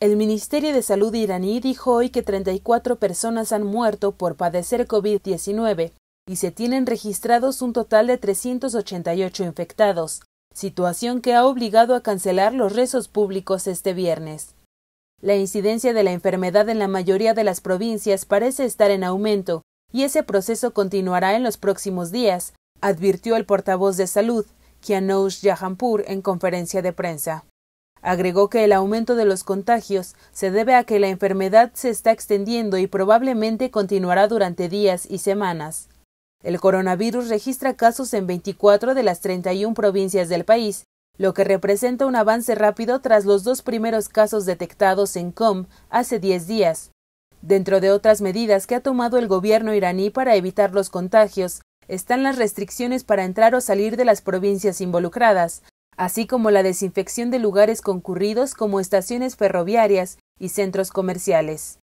El Ministerio de Salud iraní dijo hoy que 34 personas han muerto por padecer COVID-19 y se tienen registrados un total de 388 infectados, situación que ha obligado a cancelar los rezos públicos este viernes. La incidencia de la enfermedad en la mayoría de las provincias parece estar en aumento y ese proceso continuará en los próximos días, advirtió el portavoz de salud, Kianoush Jahanpur, en conferencia de prensa. Agregó que el aumento de los contagios se debe a que la enfermedad se está extendiendo y probablemente continuará durante días y semanas. El coronavirus registra casos en 24 de las 31 provincias del país, lo que representa un avance rápido tras los dos primeros casos detectados en Com hace 10 días. Dentro de otras medidas que ha tomado el gobierno iraní para evitar los contagios, están las restricciones para entrar o salir de las provincias involucradas, así como la desinfección de lugares concurridos como estaciones ferroviarias y centros comerciales.